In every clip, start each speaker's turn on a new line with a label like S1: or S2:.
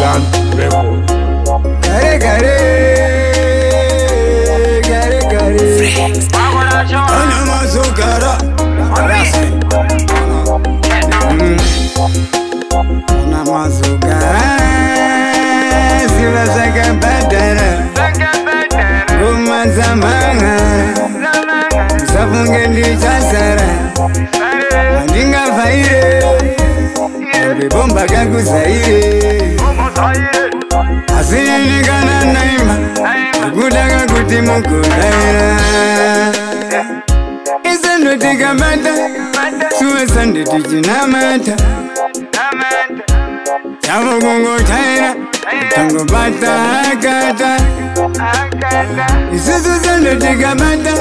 S1: Dylan Revo. Gare, gare. asililikana naima kudaka kuti mukulaira isandotikabata suwe sanditichinamata chavo kungotaira tangobata akata isusu sandotikabata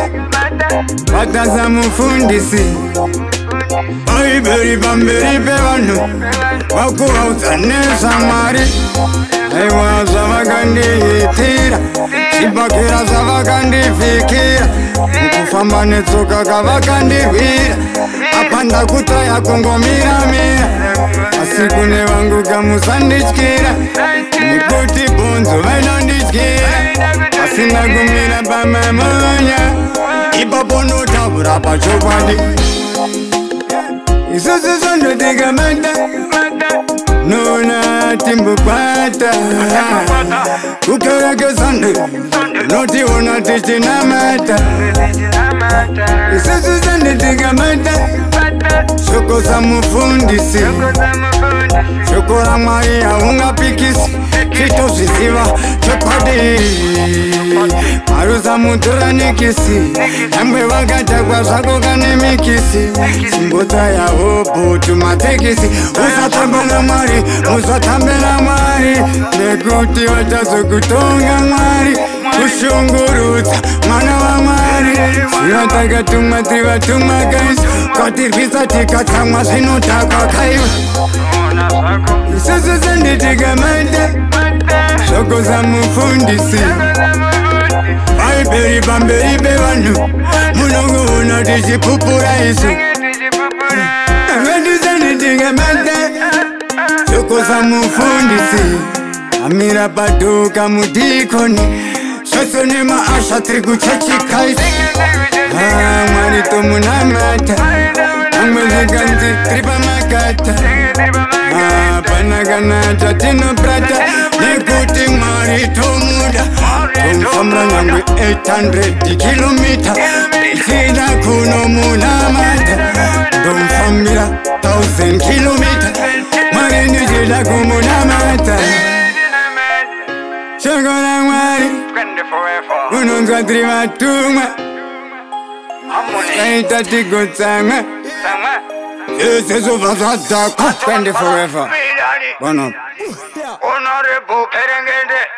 S1: watasa mufundisi baibheri pamberi pevanhu wakuwaudza nezvamwari aiwa zvavakandiitira zvibakira zvavakandivhikira ukufamba netsoka kavakandirwira apanda kutaya kungomira mira asi kune vangu kamusandityira nekuti bhonzo vainondityira asina kumira pamamonya ipapo notavura pachokwadi isusu zvondotikamata kumbukwata kukereke sunday noti ona tichinamata isisu sanditikamata shoko za mufundisi shoko ra mwari aungapikisi tito zviziva chokwadi dzamutora nekisi nyangwe vakatakwa zvako kane mikisi simbotsayaho bhutu matekisi usatambela mwari usatambela mwari nekuti vatazokutonga mwari kushungurutsa mwana wamwari zvino takatumwa tiri vatumwa kaisi kwatirwisa tikatsamwa zvinotakwa kaiwa isusu senditikamande zvokuza mufundisi bayiperi pamberi pevanhu munongoona tichipupura isu akandisanitingamata zokosa mufundisi amira padhoka mudikoni zvose nemaasha tiri kuchechikaisi ah, mwari tomunamata amwe zvikanzi tiri pamakata hapana ah, kana chatinoprata nekuti mwari tomu ngihamba ngangwe 800 km sina kuno munamata ndomfamila 1000 km mari nijila kumunamata shoko la mwari unonzwadriva tumwe aita tigo tsamwe sesova zvadhakwa 24 ever bona unari bukherengende